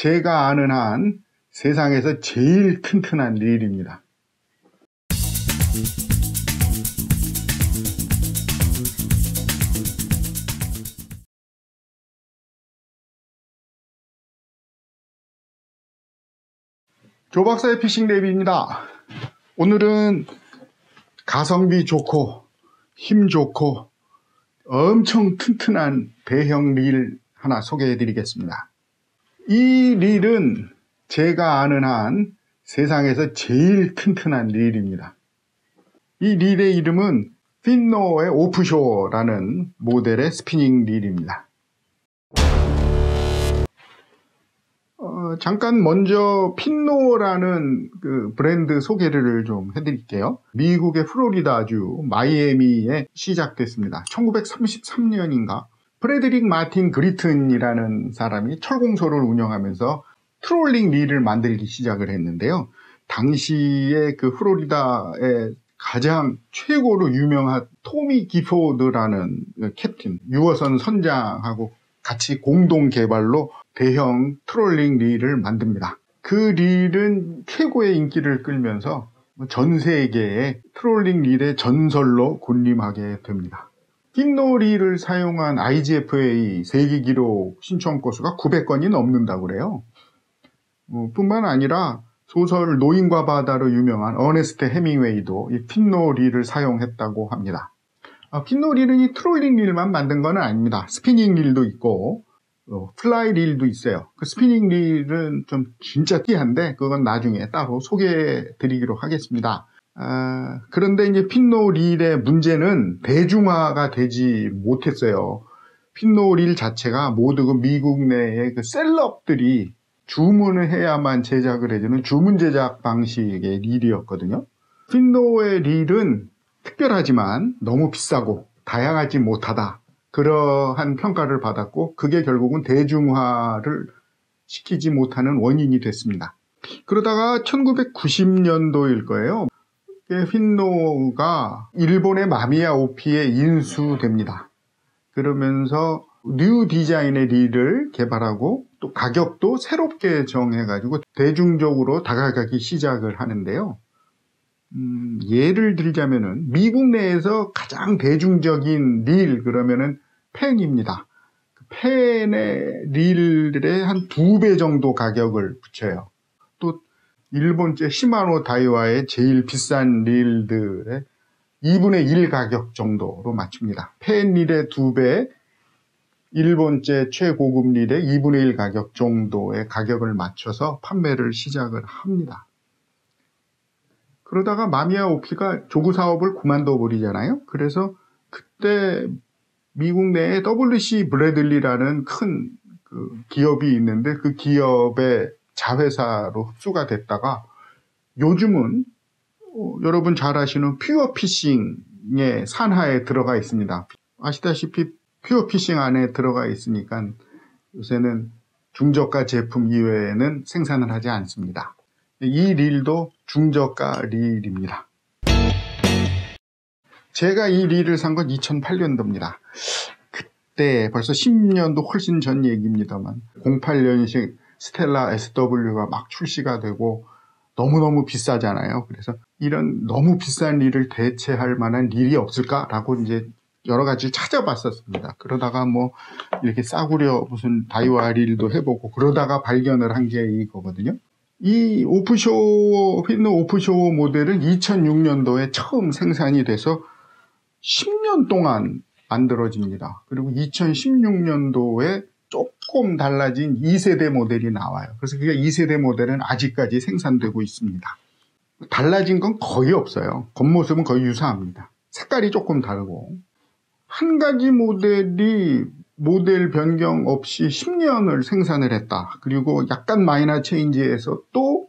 제가 아는 한 세상에서 제일 튼튼한 릴입니다. 조박사의 피싱 랩입니다. 오늘은 가성비 좋고 힘 좋고 엄청 튼튼한 대형 릴 하나 소개해 드리겠습니다. 이 릴은 제가 아는 한 세상에서 제일 튼튼한 릴입니다. 이 릴의 이름은 핀노의 오프쇼라는 모델의 스피닝 릴입니다. 어, 잠깐 먼저 핀노라는 그 브랜드 소개를 좀 해드릴게요. 미국의 플로리다주 마이애미에 시작됐습니다. 1933년인가 프레드릭 마틴 그리튼이라는 사람이 철공소를 운영하면서 트롤링 릴을 만들기 시작을 했는데요. 당시에 그 플로리다의 가장 최고로 유명한 토미 기포드라는 캡틴, 유어선 선장하고 같이 공동 개발로 대형 트롤링 릴을 만듭니다. 그 릴은 최고의 인기를 끌면서 전 세계의 트롤링 릴의 전설로 군림하게 됩니다. 핀노 릴을 사용한 IGFA 세계 기록 신청 건수가 900건이 넘는다고 그래요. 어, 뿐만 아니라 소설 노인과 바다로 유명한 어네스트 해밍웨이도 이 핀노 릴을 사용했다고 합니다. 아, 핀노 릴은 이 트롤링 릴만 만든 건 아닙니다. 스피닝 릴도 있고 어, 플라이 릴도 있어요. 그 스피닝 릴은 좀 진짜 특이한데 그건 나중에 따로 소개해 드리기로 하겠습니다. 아, 그런데 이제 핀노릴의 문제는 대중화가 되지 못했어요. 핀노릴 자체가 모두 그 미국 내의 그 셀럽들이 주문을 해야만 제작을 해주는 주문 제작 방식의 릴이었거든요. 핀노의 릴은 특별하지만 너무 비싸고 다양하지 못하다. 그러한 평가를 받았고 그게 결국은 대중화를 시키지 못하는 원인이 됐습니다. 그러다가 1990년도일 거예요. 핀노가 일본의 마미야 OP에 인수됩니다. 그러면서 new 디자인의 릴을 개발하고 또 가격도 새롭게 정해가지고 대중적으로 다가가기 시작을 하는데요. 음, 예를 들자면은 미국 내에서 가장 대중적인 릴 그러면은 펜입니다. 그 펜의 릴의 한 두 배 정도 가격을 붙여요. 또 일본제 시마노 다이와의 제일 비싼 릴들의 2분의 1 가격 정도로 맞춥니다. 펜 릴의 2배, 일본제 최고급 릴의 2분의 1 가격 정도의 가격을 맞춰서 판매를 시작을 합니다. 그러다가 마미야 오피가 조구 사업을 그만둬 버리잖아요. 그래서 그때 미국 내에 WC 브래들리라는 큰 그 기업이 있는데 그 기업의 자회사로 흡수가 됐다가 요즘은 어, 여러분 잘 아시는 퓨어 피싱의 산하에 들어가 있습니다. 아시다시피 퓨어 피싱 안에 들어가 있으니까 요새는 중저가 제품 이외에는 생산을 하지 않습니다. 이 릴도 중저가 릴입니다. 제가 이 릴을 산 건 2008년도입니다. 그때 벌써 10년도 훨씬 전 얘기입니다만 08년식 스텔라 SW가 막 출시가 되고 너무너무 비싸잖아요. 그래서 이런 너무 비싼 릴을 대체할 만한 릴이 없을까라고 이제 여러 가지 찾아봤었습니다. 그러다가 뭐 이렇게 싸구려 무슨 다이와 릴도 해보고 그러다가 발견을 한 게 이거거든요. 이 오프쇼, 핀노 오프쇼 모델은 2006년도에 처음 생산이 돼서 10년 동안 만들어집니다. 그리고 2016년도에 조금 달라진 2세대 모델이 나와요. 그래서 그게 2세대 모델은 아직까지 생산되고 있습니다. 달라진 건 거의 없어요. 겉모습은 거의 유사합니다. 색깔이 조금 다르고. 한 가지 모델이 모델 변경 없이 10년을 생산을 했다. 그리고 약간 마이너 체인지에서 또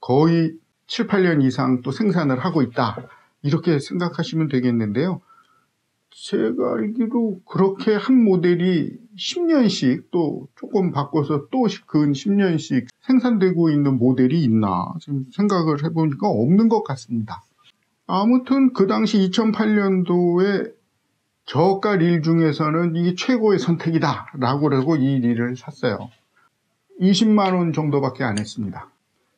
거의 7, 8년 이상 또 생산을 하고 있다. 이렇게 생각하시면 되겠는데요. 제가 알기로 그렇게 한 모델이 10년씩 또 조금 바꿔서 또 근 10년씩 생산되고 있는 모델이 있나 지금 생각을 해보니까 없는 것 같습니다. 아무튼 그 당시 2008년도에 저가 릴 중에서는 이게 최고의 선택이다 라고 그러고 이 릴을 샀어요. 20만 원 정도밖에 안 했습니다.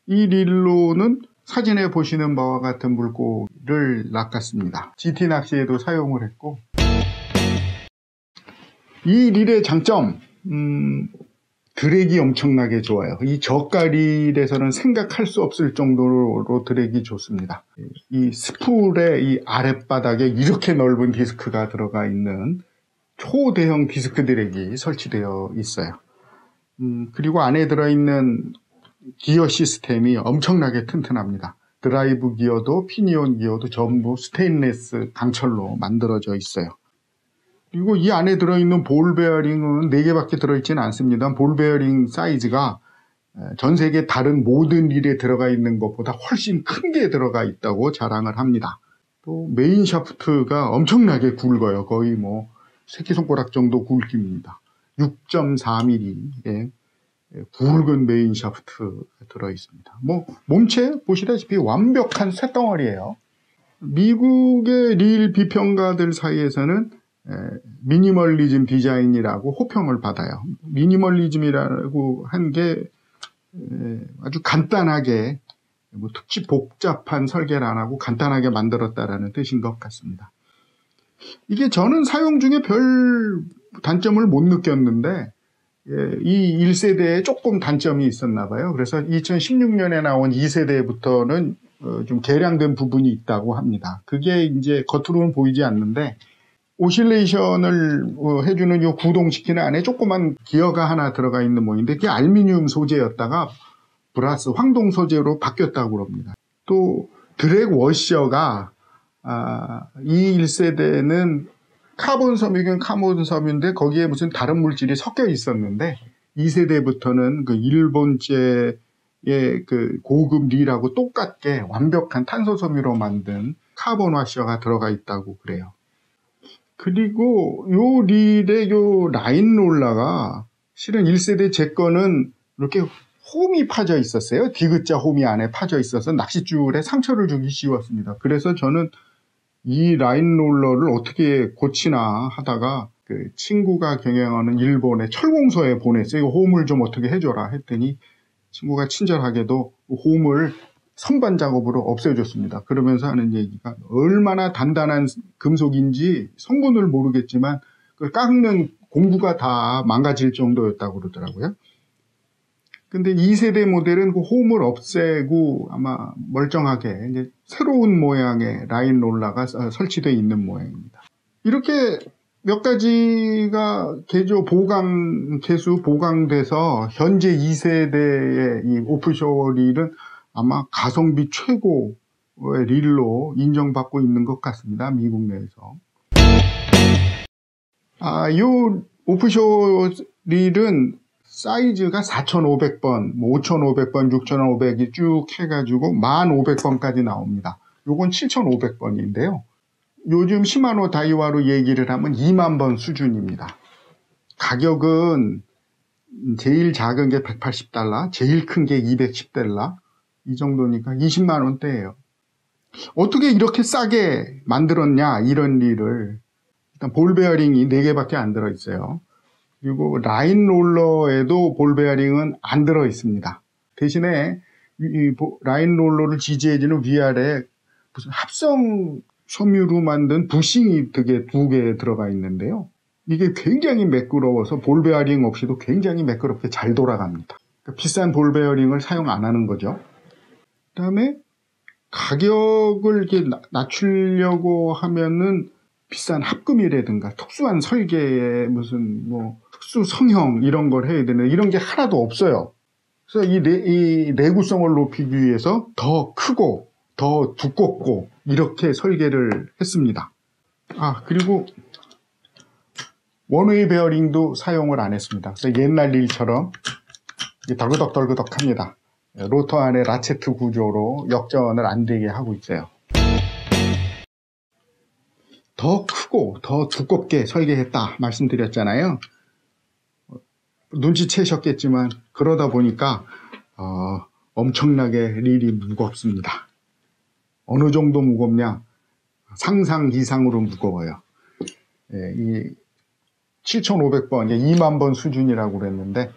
이 릴로는 사진에 보시는 바와 같은 물고기를 낚았습니다. GT 낚시에도 사용을 했고 이 릴의 장점 음, 드랙이 엄청나게 좋아요. 이 저가 릴에서는 생각할 수 없을 정도로 드랙이 좋습니다. 이 스풀의 이 아랫바닥에 이렇게 넓은 디스크가 들어가 있는 초대형 디스크 drag이 설치되어 있어요. 음, 그리고 안에 들어있는 기어 시스템이 엄청나게 튼튼합니다. 드라이브 기어도 피니온 기어도 전부 스테인레스 강철로 만들어져 있어요. 그리고 이 안에 들어있는 볼 베어링은 4개밖에 들어있지는 않습니다. 볼 베어링 사이즈가 전 세계 다른 모든 릴에 들어가 있는 것보다 훨씬 큰 게 들어가 있다고 자랑을 합니다. 또 메인 샤프트가 엄청나게 굵어요. 거의 뭐 새끼손가락 정도 굵기입니다. 6.4mm의 굵은 메인 샤프트가 들어 있습니다. 뭐 몸체 보시다시피 완벽한 쇳덩어리예요. 미국의 릴 비평가들 사이에서는 미니멀리즘 디자인이라고 호평을 받아요. 미니멀리즘이라고 한 게 아주 간단하게 뭐 특히 복잡한 설계를 안 하고 간단하게 만들었다라는 뜻인 것 같습니다. 이게 저는 사용 중에 별 단점을 못 느꼈는데 이 1세대에 조금 단점이 있었나 봐요. 그래서 2016년에 나온 2세대부터는 어, 좀 개량된 부분이 있다고 합니다. 그게 이제 겉으로는 보이지 않는데 오실레이션을 어, 해주는 이 구동시키는 안에 조그만 기어가 하나 들어가 있는 모인데 그게 알미늄 소재였다가 brass 황동 소재로 바뀌었다고 그럽니다. 또 drag washer가 아, 이 1세대는 카본 섬유균 카본 섬유인데 거기에 무슨 다른 물질이 섞여 있었는데 2세대부터는 그 일본제의 그 고급 릴하고 똑같게 완벽한 탄소 섬유로 만든 카본 와셔가 들어가 있다고 그래요. 그리고 요 릴의 요 라인 롤러가 실은 1세대 제 거는 이렇게 홈이 파져 있었어요. 디귿자 홈이 안에 파져 있어서 낚싯줄에 상처를 주기 쉬웠습니다. 그래서 저는 이 라인 롤러를 어떻게 고치나 하다가 그 친구가 경영하는 일본의 철공소에 보냈어요. 홈을 좀 어떻게 해줘라 했더니 친구가 친절하게도 홈을 선반 작업으로 없애줬습니다. 그러면서 하는 얘기가 얼마나 단단한 금속인지 성분을 모르겠지만 그걸 깎는 공구가 다 망가질 정도였다고 그러더라고요. 근데 2세대 모델은 그 홈을 없애고 아마 멀쩡하게 이제 새로운 모양의 라인 롤러가 설치되어 있는 모양입니다. 이렇게 몇 가지가 개조 보강 개수 보강돼서 현재 2세대의 이 오프쇼 릴은 아마 가성비 최고의 릴로 인정받고 있는 것 같습니다. 미국 내에서. 아, 이 오프쇼 릴은 사이즈가 4,500번, 5,500번, 6,500이 쭉 해가지고 1,500번까지 나옵니다. 요건 7,500번인데요. 요즘 시마노 다이와로 얘기를 하면 2만 번 수준입니다. 가격은 제일 작은 게 180달러, 제일 큰 게 210달러, 이 정도니까 20만 원대예요. 어떻게 이렇게 싸게 만들었냐 이런 일을 일단 볼 베어링이 4개밖에 안 들어 있어요. 그리고 라인 롤러에도 볼 베어링은 안 들어 있습니다. 대신에 라인 롤러를 지지해주는 위아래 무슨 합성 섬유로 만든 부싱이 되게 두 개 들어가 있는데요. 이게 굉장히 매끄러워서 볼 베어링 없이도 굉장히 매끄럽게 잘 돌아갑니다. 그러니까 비싼 볼 베어링을 사용 안 하는 거죠. 그 다음에 가격을 이렇게 낮추려고 하면은 비싼 합금이라든가 특수한 설계에 무슨 뭐 특수 성형 이런 걸 해야 되는 이런 게 하나도 없어요. 그래서 이, 내, 이 내구성을 높이기 위해서 더 크고 더 두껍고 이렇게 설계를 했습니다. 아 그리고 원웨이 베어링도 사용을 안 했습니다. 그래서 옛날 일처럼 덜그덕덜그덕 합니다. 로터 안에 라체트 구조로 역전을 안 되게 하고 있어요. 더 크고 더 두껍게 설계했다 말씀드렸잖아요. 눈치채셨겠지만 그러다 보니까 어, 엄청나게 릴이 무겁습니다. 어느 정도 무겁냐? 상상 이상으로 무거워요. 예, 이 7,500번, 2만 번 수준이라고 그랬는데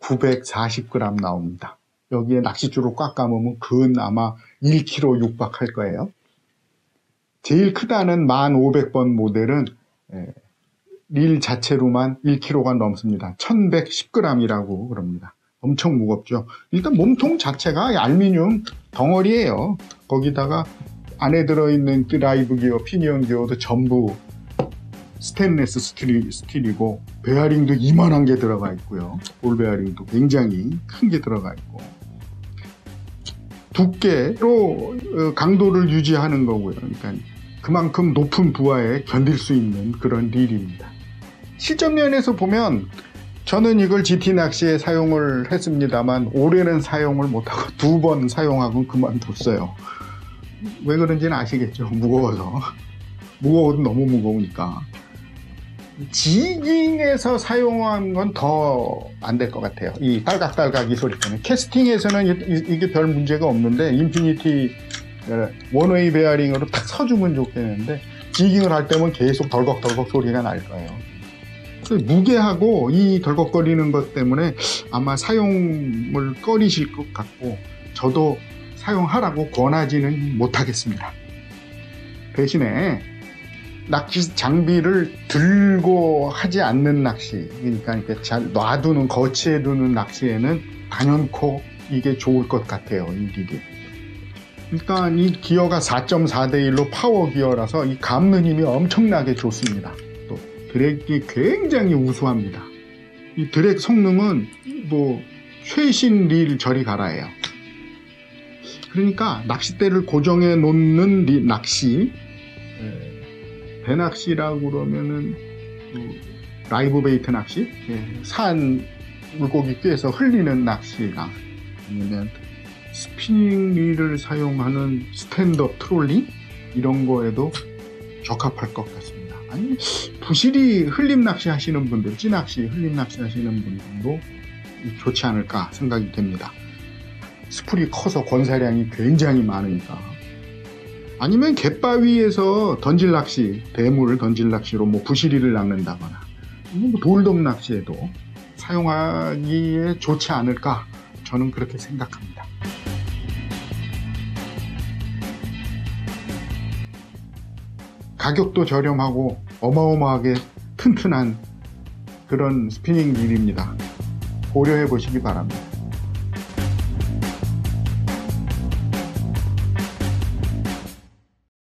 940g 나옵니다. 여기에 낚싯줄을 꽉 감으면 근 아마 1kg 육박할 거예요. 제일 크다는 1500번 모델은 예, 릴 자체로만 1kg가 넘습니다. 1110g이라고 그럽니다. 엄청 무겁죠. 일단 몸통 자체가 알루미늄 덩어리예요. 거기다가 안에 들어있는 드라이브 기어, 피니언 기어도 전부 스테인레스 스틸이, 스틸이고 베어링도 이만한 게 들어가 있고요. 볼 베어링도 굉장히 큰 게 들어가 있고 두께로 어, 강도를 유지하는 거고요. 그러니까 그만큼 높은 부하에 견딜 수 있는 그런 릴입니다. 실전 면에서 보면 저는 이걸 GT 낚시에 사용을 했습니다만 올해는 사용을 못하고 두 번 사용하고 그만뒀어요. 왜 그런지는 아시겠죠? 무거워서. 무거워도 너무 무거우니까. jigging에서 사용한 건 더 안 될 것 같아요. 이 딸각딸각 이 소리 때문에. 캐스팅에서는 이- 이게 별 문제가 없는데, infinity 어, one-way 베어링으로 딱 서주면 좋겠는데, jigging을 할 때면 계속 덜컥덜컥 소리가 날 거예요. 무게하고 이 덜컥거리는 것 때문에 아마 사용을 꺼리실 것 같고, 저도 사용하라고 권하지는 못하겠습니다. 대신에 낚시 장비를 들고 하지 않는 낚시, 그러니까 이렇게 잘 놔두는 거치해 두는 낚시에는 단연코 이게 좋을 것 같아요. 이 릴이. 일단 이 기어가 4.4대 1로 파워 기어라서 이 감는 힘이 엄청나게 좋습니다. 또 드랙이 굉장히 우수합니다. 이 드랙 성능은 뭐 최신 릴 저리 가라예요. 그러니까 낚싯대를 고정해 놓는 리- 낚시, 에, 배낚시라고 그러면은 그 live bait 낚시, 예, 산 물고기 꿰어서 흘리는 낚시나 아니면 스피닝 릴을 사용하는 stand-up 트롤링 이런 거에도 적합할 것 같습니다. 아니 부실이 흘림 낚시 하시는 분들, 찌낚시 흘림 낚시 하시는 분들도 좋지 않을까 생각이 됩니다. 스풀이 커서 권사량이 굉장히 많으니까. 아니면 갯바위에서 던질 낚시, 대물을 던질 낚시로 뭐 부시리를 낚는다거나, 뭐 돌돔 낚시에도 사용하기에 좋지 않을까, 저는 그렇게 생각합니다. 가격도 저렴하고 어마어마하게 튼튼한 그런 스피닝 릴입니다. 고려해 보시기 바랍니다.